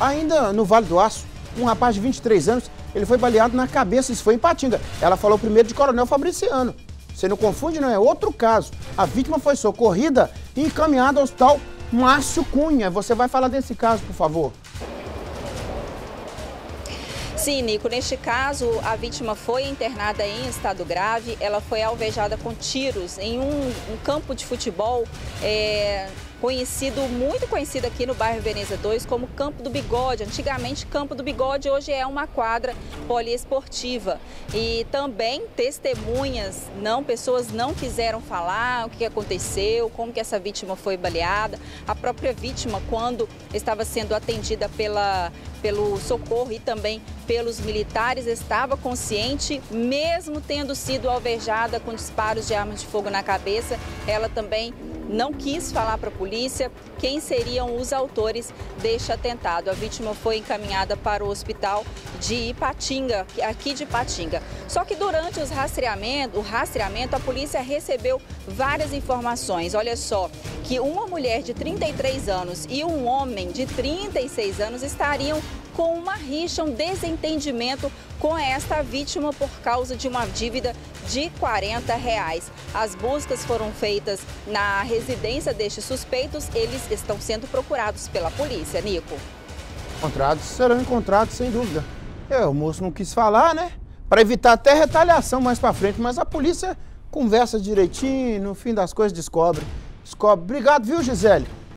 Ainda no Vale do Aço, um rapaz de 23 anos, ele foi baleado na cabeça, isso foi em Patinga. Ela falou primeiro de Coronel Fabriciano. Você não confunde, não é outro caso. A vítima foi socorrida e encaminhada ao hospital Márcio Cunha. Você vai falar desse caso, por favor. Sim, Nico. Neste caso, a vítima foi internada em estado grave. Ela foi alvejada com tiros em um, um campo de futebol é, conhecido, muito conhecido aqui no bairro Veneza 2 como Campo do Bigode. Antigamente, Campo do Bigode hoje é uma quadra poliesportiva. E também testemunhas, não, pessoas não quiseram falar o que aconteceu, como que essa vítima foi baleada. A própria vítima, quando estava sendo atendida pela, pelo socorro e também pelos militares, estava consciente, mesmo tendo sido alvejada com disparos de armas de fogo na cabeça, ela também não quis falar para a polícia quem seriam os autores deste atentado. A vítima foi encaminhada para o hospital de Ipatinga, aqui de Ipatinga. Só que durante os rastreamento, o rastreamento, a polícia recebeu várias informações. Olha só, que uma mulher de 33 anos e um homem de 36 anos estariam com uma rixa, um desentendimento com esta vítima por causa de uma dívida de 40 reais. As buscas foram feitas na residência destes suspeitos, eles estão sendo procurados pela polícia. Nico. Encontrados serão encontrados, sem dúvida. É, o moço não quis falar, né? Para evitar até retaliação mais para frente, mas a polícia conversa direitinho, no fim das coisas descobre. Descobre. Obrigado, viu, Gisele?